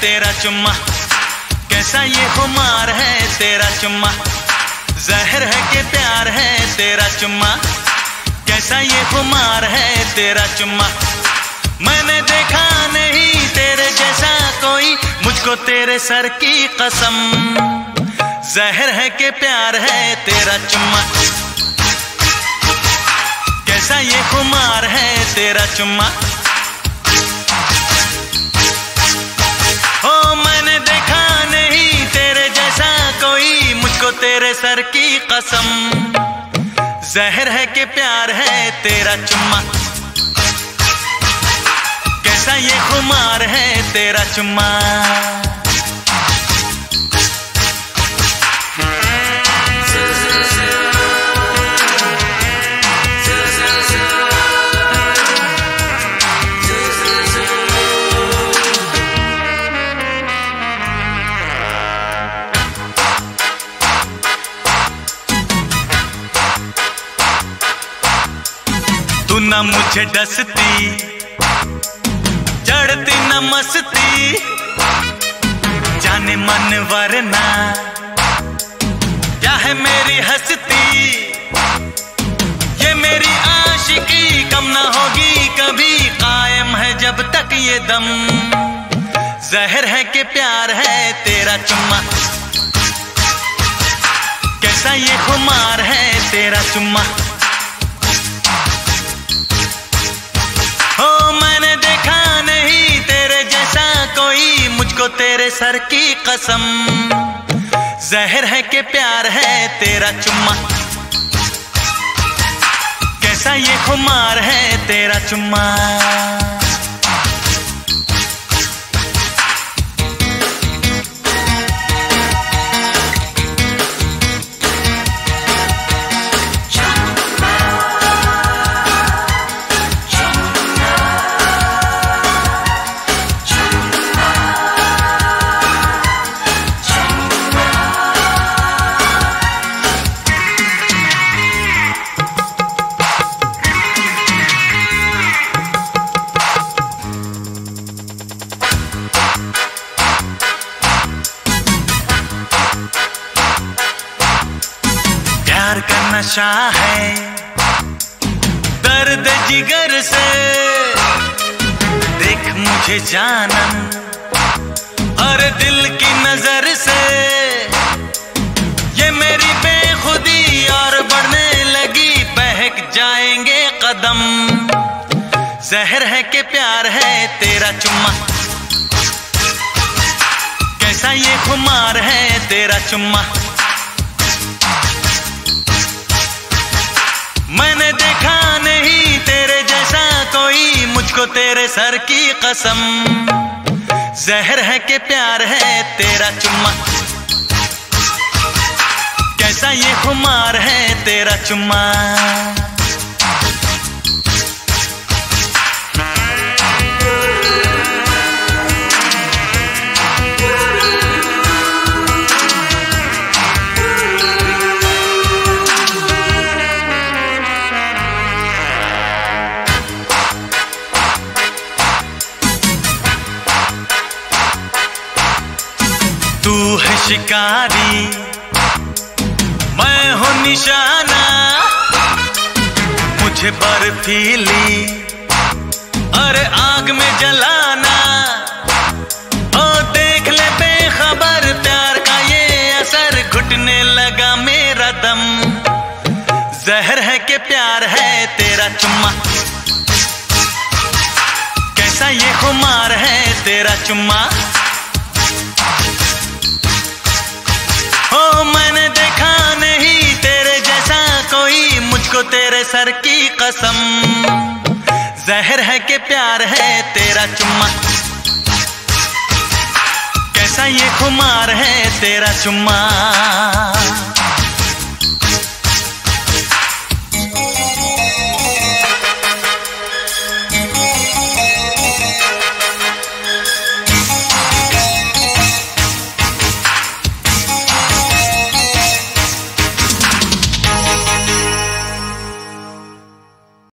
चुम्मा। कैसा ये खुमार है तेरा चुम्मा। जहर है के प्यार है तेरा चुम्मा। कैसा ये खुमार है तेरा चुम्मा। मैंने देखा नहीं तेरे जैसा कोई, मुझको तेरे सर की कसम। जहर है के प्यार है तेरा चुम्मा। कैसा ये खुमार है तेरा चुम्मा। मुझको तेरे सर की कसम। जहर है कि प्यार है तेरा चुम्मा। कैसा ये खुमार है तेरा चुम्मा। न मुझे डसती। चढ़ती न मस्ती। जाने मन वरना। क्या है मेरी हस्ती? ये मेरी आशिकी कम ना होगी कभी। कायम है जब तक ये दम। जहर है कि प्यार है तेरा चुम्मा। कैसा ये खुमार है तेरा चुम्मा। कोई मुझको तेरे सर की कसम। जहर है के प्यार है तेरा चुम्मा। कैसा ये खुमार है तेरा चुम्मा। नशा है। दर्द जिगर से। देख मुझे जानम और दिल की नज़र से। ये मेरी बेखुदी और बढ़ने लगी बहक जाएँगे कदम। जहर है कि प्यार है तेरा चुम्मा। कैसा ये खुमार है तेरा चुम्मा। मैंने देखा नहीं तेरे जैसा कोई मुझको तेरे सर की कसम। जहर है के प्यार है तेरा चुम्मा। कैसा ये खुमार है तेरा चुम्मा। शिकारी, मैं हूँ निशाना। मुझे बर्फीली, अरे आग में जलाना। ओ, देख ले बेखबर, प्यार का ये असर। घुटने लगा मेरा दम। जहर है के प्यार है तेरा चुम्मा। कैसा ये खुमार है तेरा चुम्मा? मुझको तेरे सर की कसम। जहर है कि प्यार है तेरा चुम्मा। कैसा ये खुमार है तेरा चुम्मा।